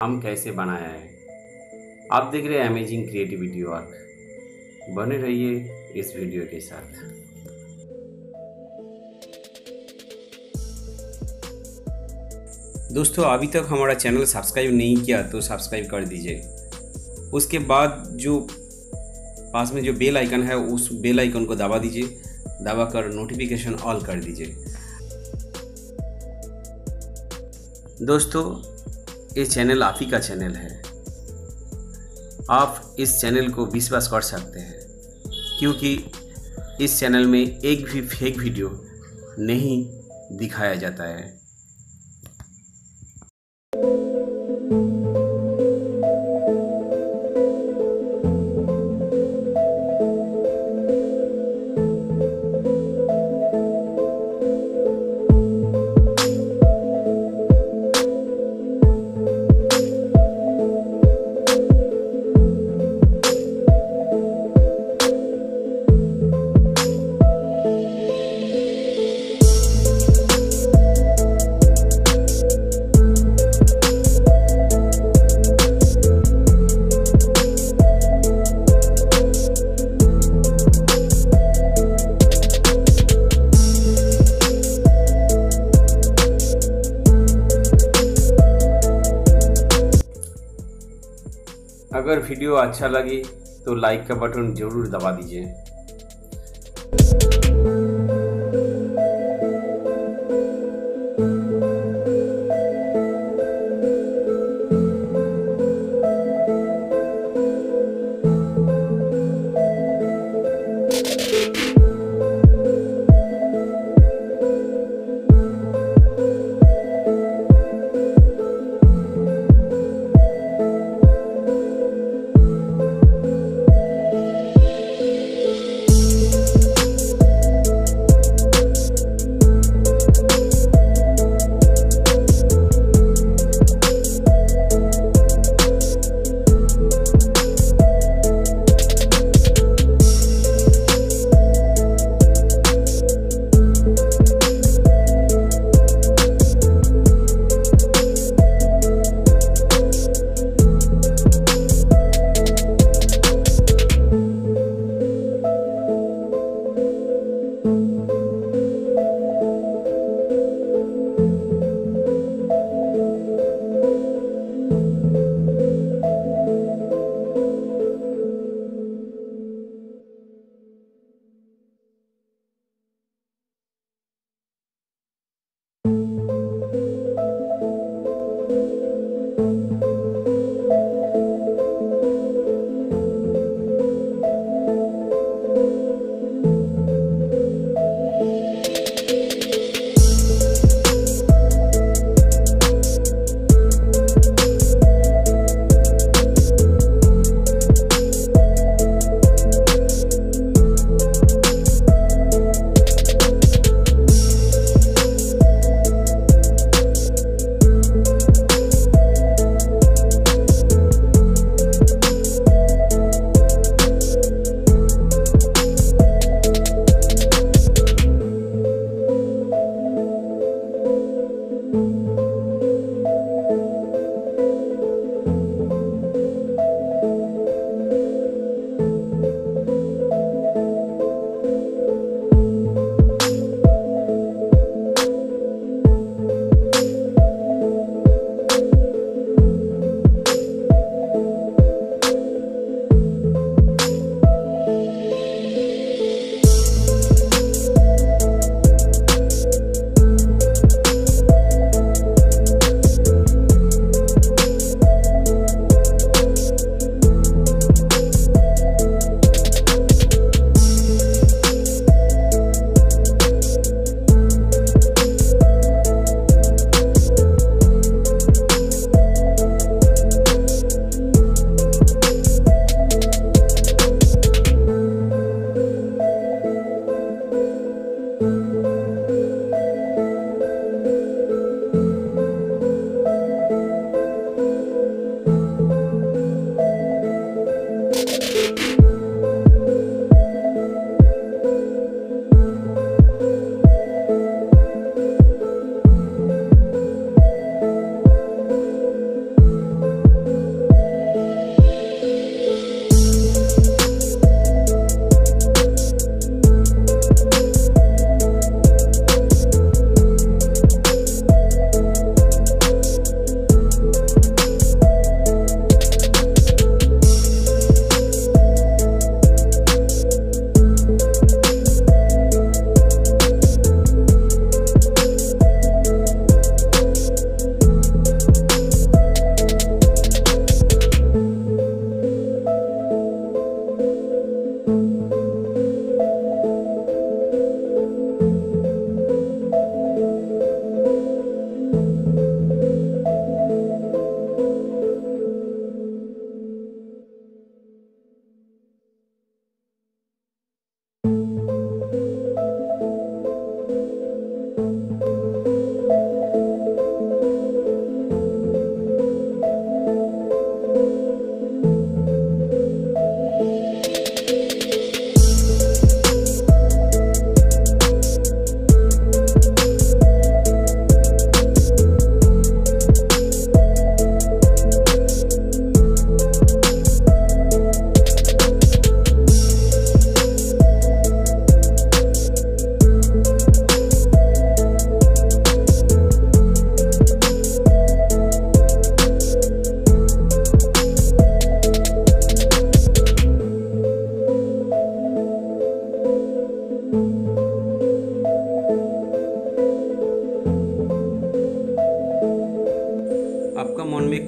हम कैसे बनाया है? आप देख रहे हैं अमेजिंग क्रिएटिविटी वर्क बने रहिए इस वीडियो के साथ। दोस्तों, अभी तक हमारा चैनल सब्सक्राइब नहीं किया तो सब्सक्राइब कर दीजिए। उसके बाद जो पास में जो बेल आइकन है, उस बेल आइकन को दबा दीजिए। दबा कर नोटिफिकेशन ऑल कर दीजिए। दोस्तों ये चैनल आप ही का चैनल है। आप इस चैनल को विश्वास कर सकते हैं, क्योंकि इस चैनल में एक भी फेक वीडियो नहीं दिखाया जाता है। अगर वीडियो अच्छा लगे तो लाइक का बटन ज़रूर दबा दीजिए।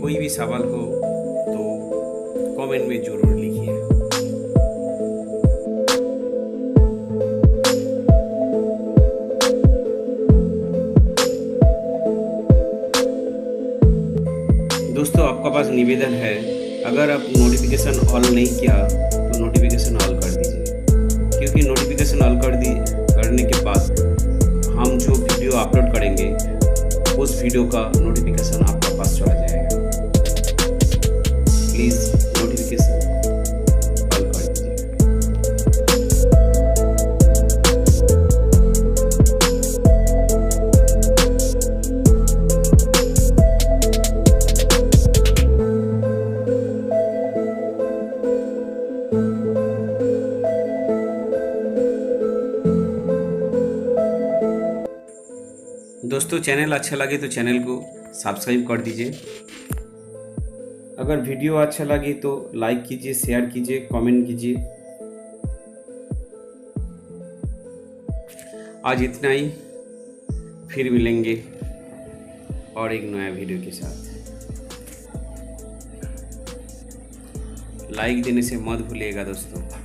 सवाल हो तो कमेंट में ज़रूर लिखिए। दोस्तों, आपका पास निवेदन है, अगर आप नोटिफिकेशन ऑल नहीं किया तो नोटिफिकेशन ऑल कर दीजिए। क्योंकि नोटिफिकेशन ऑल कर दी, करने के बाद हम जो वीडियो अपलोड करेंगे, उस वीडियो का नोटिफिकेशन आपका प्लीज़ नोटिफिकेशन दोस्तों चैनल अच्छा लगे तो चैनल को सब्सक्राइब कर दीजिए। अगर वीडियो अच्छा लगे तो लाइक कीजिए, शेयर कीजिए, कमेंट कीजिए। आज इतना ही। फिर मिलेंगे और एक नया वीडियो के साथ। लाइक देने से मत भूलिएगा दोस्तों।